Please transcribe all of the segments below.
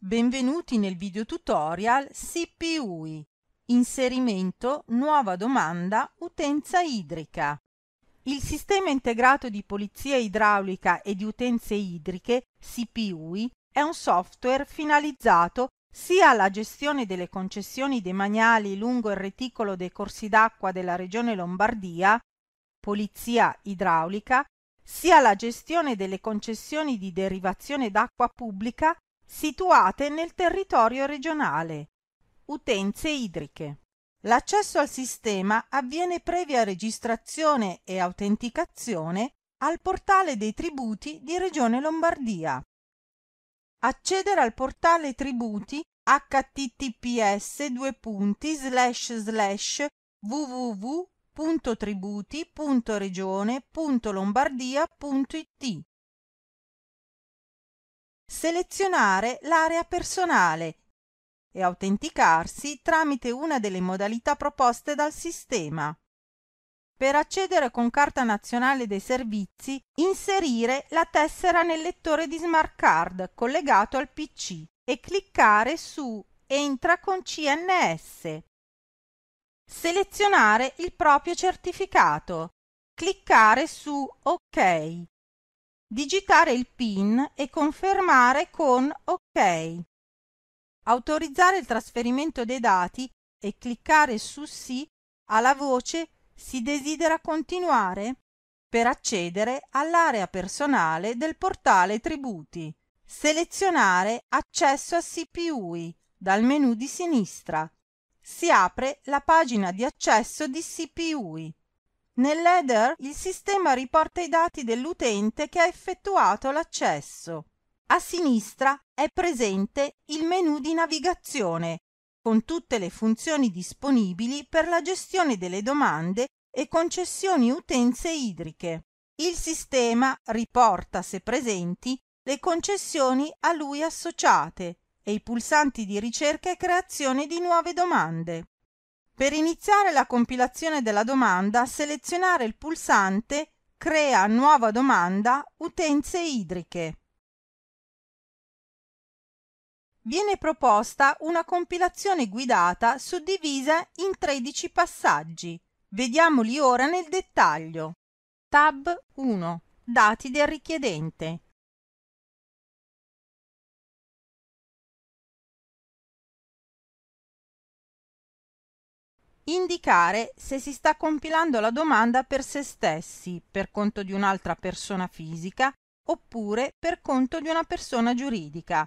Benvenuti nel video tutorial CPUI. Inserimento nuova domanda utenza idrica. Il Sistema Integrato di Polizia Idraulica e di Utenze Idriche, CPUI, è un software finalizzato sia alla gestione delle concessioni demaniali lungo il reticolo dei corsi d'acqua della Regione Lombardia, Polizia Idraulica, sia alla gestione delle concessioni di derivazione d'acqua pubblica situate nel territorio regionale. Utenze idriche. L'accesso al sistema avviene previa registrazione e autenticazione al portale dei tributi di Regione Lombardia. Accedere al portale tributi https www.tributi.regione.lombardia.it selezionare l'area personale e autenticarsi tramite una delle modalità proposte dal sistema. Per accedere con carta nazionale dei servizi, inserire la tessera nel lettore di smart card collegato al PC e cliccare su Entra con CNS. Selezionare il proprio certificato. Cliccare su OK digitare il PIN e confermare con OK. Autorizzare il trasferimento dei dati e cliccare su Sì alla voce Si desidera continuare per accedere all'area personale del portale Tributi. Selezionare Accesso a CPUI dal menu di sinistra. Si apre la pagina di accesso di CPUI. Nell'header il sistema riporta i dati dell'utente che ha effettuato l'accesso. A sinistra è presente il menu di navigazione con tutte le funzioni disponibili per la gestione delle domande e concessioni utenze idriche. Il sistema riporta, se presenti, le concessioni a lui associate e i pulsanti di ricerca e creazione di nuove domande. Per iniziare la compilazione della domanda, selezionare il pulsante Crea nuova domanda utenze idriche. Viene proposta una compilazione guidata suddivisa in 13 passaggi. Vediamoli ora nel dettaglio. Tab 1. Dati del richiedente. Indicare se si sta compilando la domanda per se stessi, per conto di un'altra persona fisica, oppure per conto di una persona giuridica.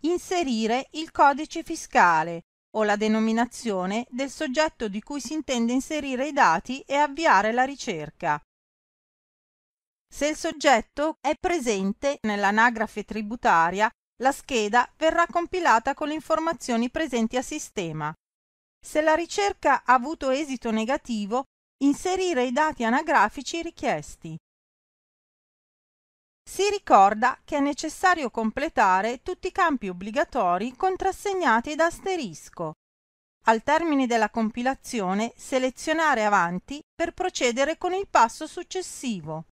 Inserire il codice fiscale o la denominazione del soggetto di cui si intende inserire i dati e avviare la ricerca. Se il soggetto è presente nell'anagrafe tributaria, la scheda verrà compilata con le informazioni presenti a sistema. Se la ricerca ha avuto esito negativo, inserire i dati anagrafici richiesti. Si ricorda che è necessario completare tutti i campi obbligatori contrassegnati da asterisco. Al termine della compilazione selezionare Avanti per procedere con il passo successivo.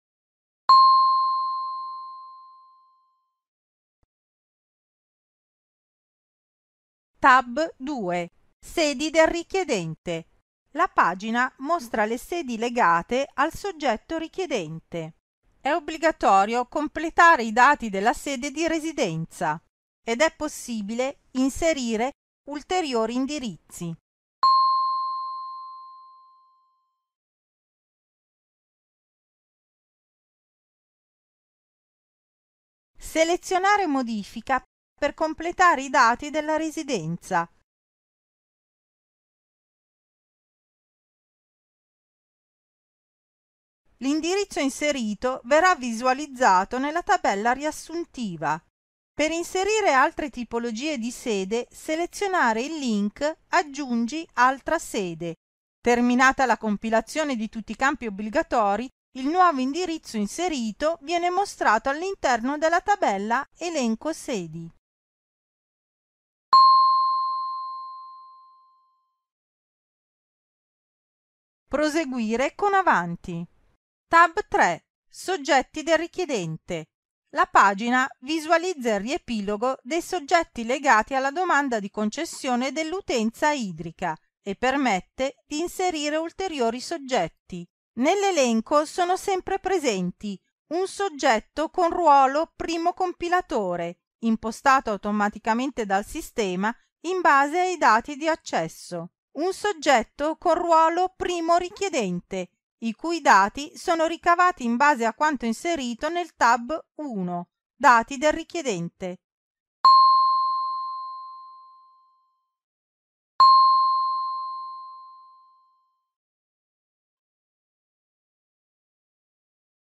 Tab 2 Sedi del richiedente. La pagina mostra le sedi legate al soggetto richiedente. È obbligatorio completare i dati della sede di residenza ed è possibile inserire ulteriori indirizzi. Selezionare modifica per completare i dati della residenza L'indirizzo inserito verrà visualizzato nella tabella riassuntiva. Per inserire altre tipologie di sede, selezionare il link Aggiungi altra sede. Terminata la compilazione di tutti i campi obbligatori, il nuovo indirizzo inserito viene mostrato all'interno della tabella Elenco sedi. Proseguire con Avanti. Tab 3. Soggetti del richiedente. La pagina visualizza il riepilogo dei soggetti legati alla domanda di concessione dell'utenza idrica e permette di inserire ulteriori soggetti. Nell'elenco sono sempre presenti un soggetto con ruolo primo compilatore, impostato automaticamente dal sistema in base ai dati di accesso, un soggetto con ruolo primo richiedente, i cui dati sono ricavati in base a quanto inserito nel tab 1, Dati del richiedente.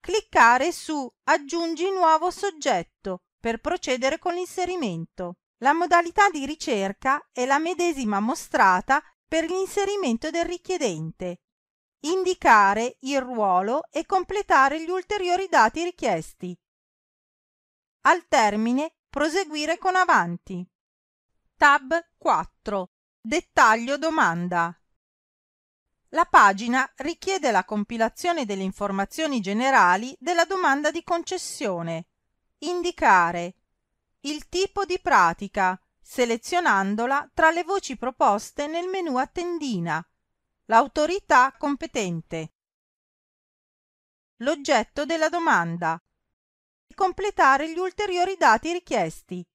cliccare su Aggiungi nuovo soggetto per procedere con l'inserimento. La modalità di ricerca è la medesima mostrata per l'inserimento del richiedente. Indicare il ruolo e completare gli ulteriori dati richiesti. Al termine, proseguire con Avanti. Tab 4. Dettaglio domanda. La pagina richiede la compilazione delle informazioni generali della domanda di concessione. Indicare il tipo di pratica, selezionandola tra le voci proposte nel menu a tendina, l'autorità competente, l'oggetto della domanda, completare gli ulteriori dati richiesti,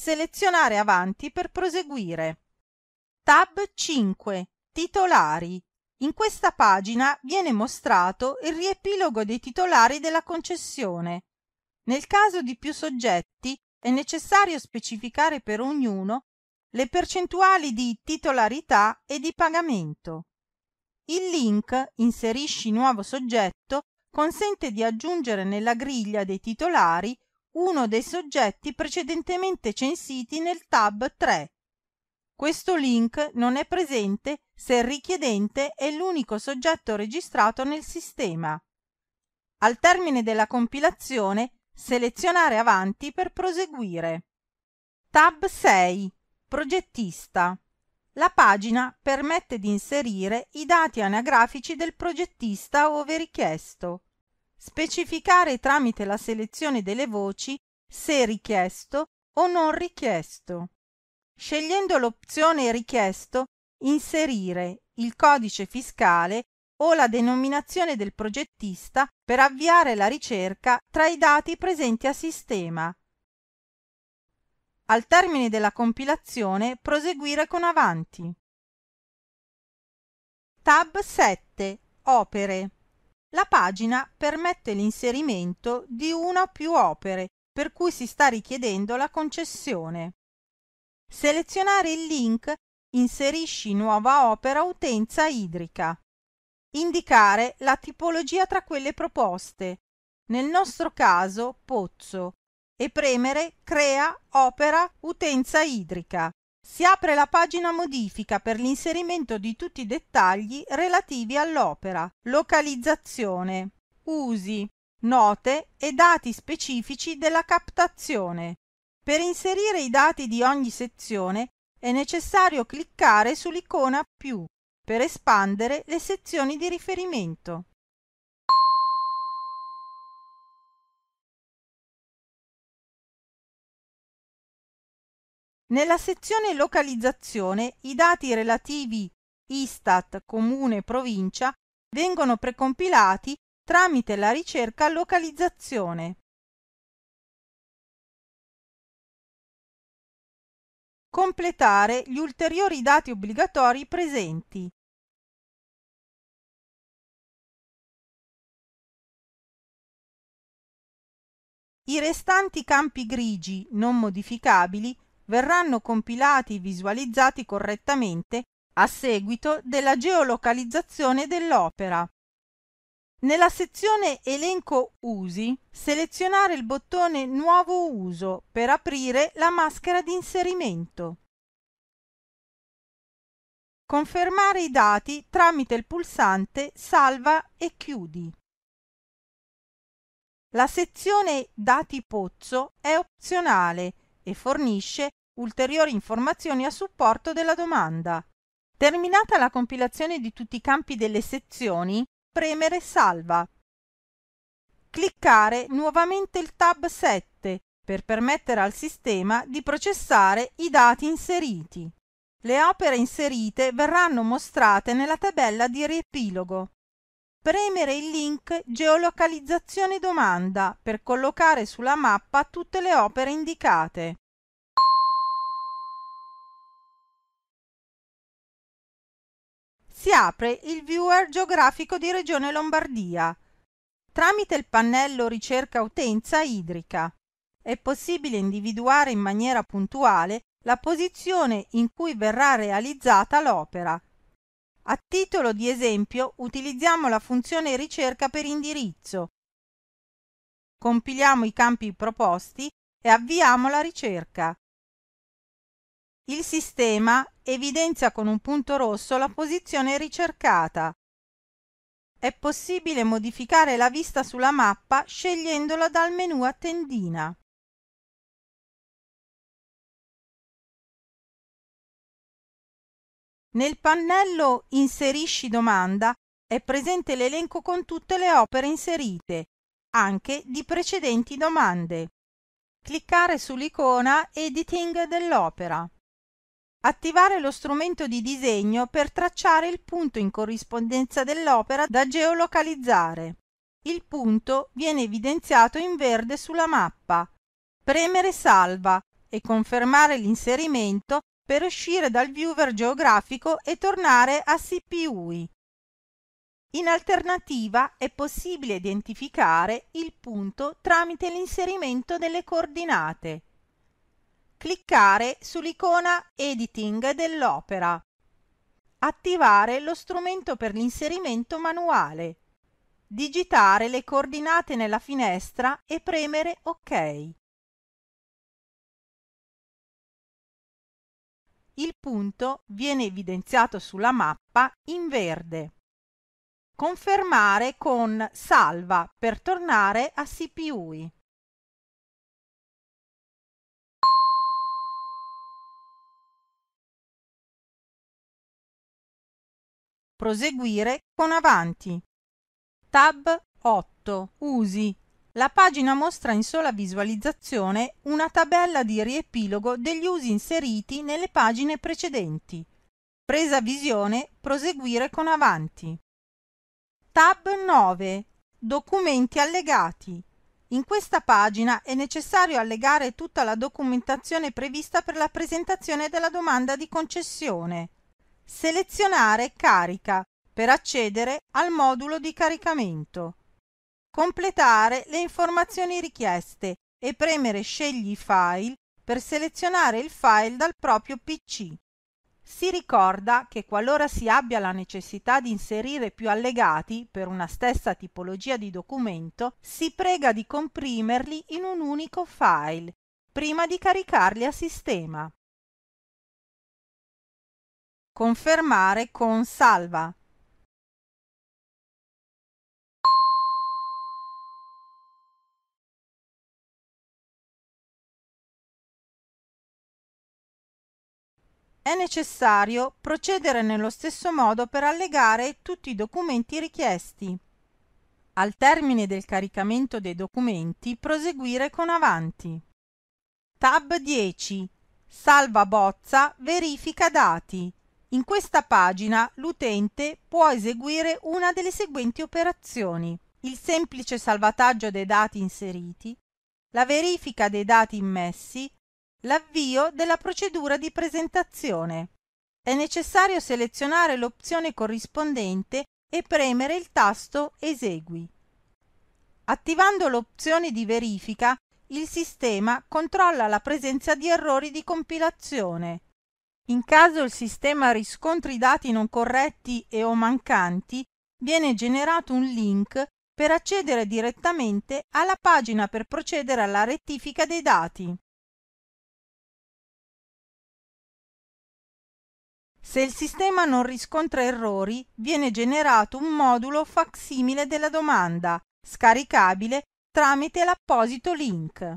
selezionare avanti per proseguire. Tab 5 Titolari. In questa pagina viene mostrato il riepilogo dei titolari della concessione. Nel caso di più soggetti è necessario specificare per ognuno le percentuali di titolarità e di pagamento. Il link Inserisci nuovo soggetto consente di aggiungere nella griglia dei titolari uno dei soggetti precedentemente censiti nel tab 3. Questo link non è presente se il richiedente è l'unico soggetto registrato nel sistema. Al termine della compilazione, selezionare Avanti per proseguire. Tab 6. Progettista. La pagina permette di inserire i dati anagrafici del progettista ove richiesto specificare tramite la selezione delle voci se richiesto o non richiesto. Scegliendo l'opzione richiesto, inserire il codice fiscale o la denominazione del progettista per avviare la ricerca tra i dati presenti a sistema. Al termine della compilazione proseguire con Avanti. Tab 7 Opere la pagina permette l'inserimento di una o più opere per cui si sta richiedendo la concessione. Selezionare il link Inserisci nuova opera utenza idrica. Indicare la tipologia tra quelle proposte, nel nostro caso pozzo, e premere Crea opera utenza idrica. Si apre la pagina modifica per l'inserimento di tutti i dettagli relativi all'opera, localizzazione, usi, note e dati specifici della captazione. Per inserire i dati di ogni sezione è necessario cliccare sull'icona più per espandere le sezioni di riferimento. Nella sezione Localizzazione i dati relativi Istat, Comune Provincia vengono precompilati tramite la ricerca Localizzazione. Completare gli ulteriori dati obbligatori presenti. I restanti campi grigi non modificabili verranno compilati e visualizzati correttamente a seguito della geolocalizzazione dell'opera. Nella sezione Elenco usi, selezionare il bottone Nuovo uso per aprire la maschera di inserimento. Confermare i dati tramite il pulsante Salva e chiudi. La sezione Dati Pozzo è opzionale e fornisce ulteriori informazioni a supporto della domanda. Terminata la compilazione di tutti i campi delle sezioni, premere Salva. Cliccare nuovamente il tab 7 per permettere al sistema di processare i dati inseriti. Le opere inserite verranno mostrate nella tabella di riepilogo. Premere il link Geolocalizzazione domanda per collocare sulla mappa tutte le opere indicate. Si apre il viewer geografico di Regione Lombardia. Tramite il pannello Ricerca utenza idrica è possibile individuare in maniera puntuale la posizione in cui verrà realizzata l'opera a titolo di esempio utilizziamo la funzione ricerca per indirizzo. Compiliamo i campi proposti e avviamo la ricerca. Il sistema evidenzia con un punto rosso la posizione ricercata. È possibile modificare la vista sulla mappa scegliendola dal menu a tendina. Nel pannello Inserisci domanda è presente l'elenco con tutte le opere inserite, anche di precedenti domande. Cliccare sull'icona Editing dell'opera. Attivare lo strumento di disegno per tracciare il punto in corrispondenza dell'opera da geolocalizzare. Il punto viene evidenziato in verde sulla mappa. Premere Salva e confermare l'inserimento per uscire dal viewer geografico e tornare a CPUI. In alternativa è possibile identificare il punto tramite l'inserimento delle coordinate. Cliccare sull'icona Editing dell'opera. Attivare lo strumento per l'inserimento manuale. Digitare le coordinate nella finestra e premere OK. il punto viene evidenziato sulla mappa in verde. Confermare con Salva per tornare a CPUI. Proseguire con Avanti. Tab 8. Usi la pagina mostra in sola visualizzazione una tabella di riepilogo degli usi inseriti nelle pagine precedenti. Presa visione, proseguire con avanti. Tab 9. Documenti allegati. In questa pagina è necessario allegare tutta la documentazione prevista per la presentazione della domanda di concessione. Selezionare Carica per accedere al modulo di caricamento completare le informazioni richieste e premere Scegli file per selezionare il file dal proprio PC. Si ricorda che qualora si abbia la necessità di inserire più allegati per una stessa tipologia di documento, si prega di comprimerli in un unico file prima di caricarli a sistema. Confermare con Salva. è necessario procedere nello stesso modo per allegare tutti i documenti richiesti. Al termine del caricamento dei documenti proseguire con Avanti. Tab 10. Salva bozza, verifica dati. In questa pagina l'utente può eseguire una delle seguenti operazioni. Il semplice salvataggio dei dati inseriti, la verifica dei dati immessi L'avvio della procedura di presentazione. È necessario selezionare l'opzione corrispondente e premere il tasto Esegui. Attivando l'opzione di verifica, il sistema controlla la presenza di errori di compilazione. In caso il sistema riscontri dati non corretti e o mancanti, viene generato un link per accedere direttamente alla pagina per procedere alla rettifica dei dati. Se il sistema non riscontra errori, viene generato un modulo facsimile della domanda, scaricabile tramite l'apposito link.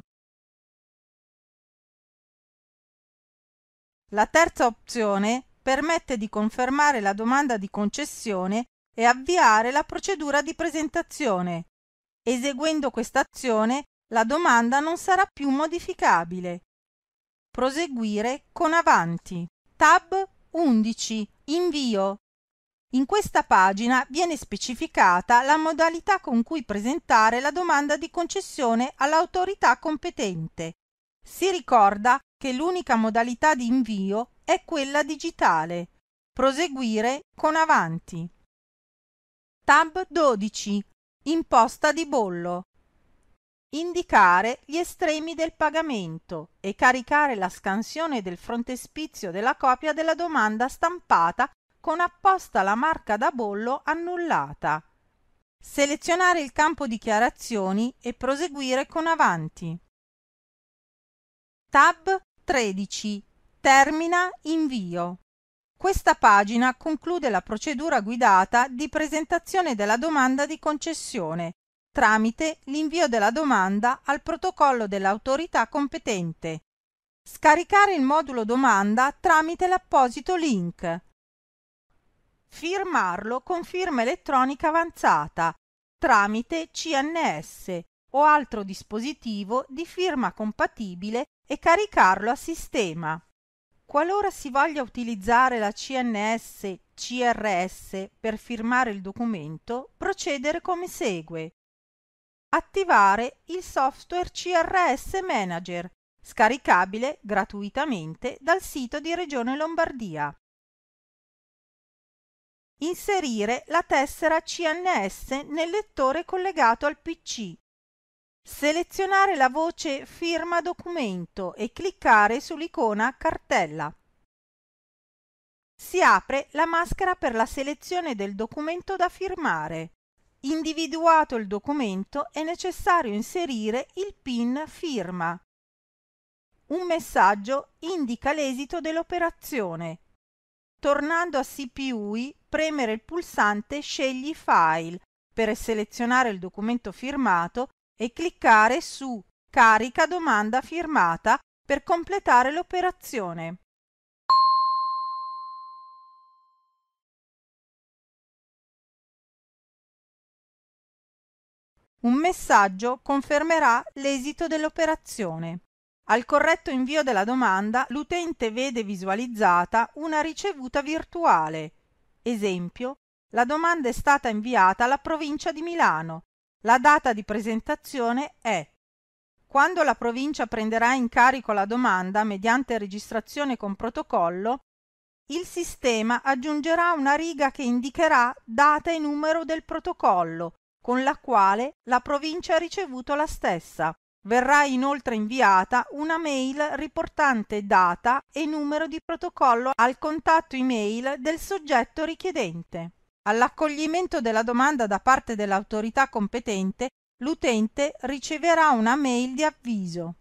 La terza opzione permette di confermare la domanda di concessione e avviare la procedura di presentazione. Eseguendo questa azione la domanda non sarà più modificabile. Proseguire con avanti. Tab 11. Invio. In questa pagina viene specificata la modalità con cui presentare la domanda di concessione all'autorità competente. Si ricorda che l'unica modalità di invio è quella digitale. Proseguire con avanti. Tab 12. Imposta di bollo. Indicare gli estremi del pagamento e caricare la scansione del frontespizio della copia della domanda stampata con apposta la marca da bollo annullata. Selezionare il campo dichiarazioni e proseguire con avanti. Tab 13. Termina invio. Questa pagina conclude la procedura guidata di presentazione della domanda di concessione tramite l'invio della domanda al protocollo dell'autorità competente. Scaricare il modulo domanda tramite l'apposito link firmarlo con firma elettronica avanzata tramite CNS o altro dispositivo di firma compatibile e caricarlo a sistema. Qualora si voglia utilizzare la CNS CRS per firmare il documento, procedere come segue. Attivare il software CRS Manager, scaricabile gratuitamente dal sito di Regione Lombardia inserire la tessera CNS nel lettore collegato al PC, selezionare la voce Firma documento e cliccare sull'icona Cartella. Si apre la maschera per la selezione del documento da firmare. Individuato il documento è necessario inserire il PIN firma. Un messaggio indica l'esito dell'operazione. Tornando a CPUI premere il pulsante Scegli file per selezionare il documento firmato e cliccare su Carica domanda firmata per completare l'operazione. Un messaggio confermerà l'esito dell'operazione. Al corretto invio della domanda l'utente vede visualizzata una ricevuta virtuale Esempio: la domanda è stata inviata alla provincia di Milano. La data di presentazione è quando la provincia prenderà in carico la domanda mediante registrazione con protocollo, il sistema aggiungerà una riga che indicherà data e numero del protocollo con la quale la provincia ha ricevuto la stessa. Verrà inoltre inviata una mail riportante data e numero di protocollo al contatto email del soggetto richiedente. All'accoglimento della domanda da parte dell'autorità competente, l'utente riceverà una mail di avviso.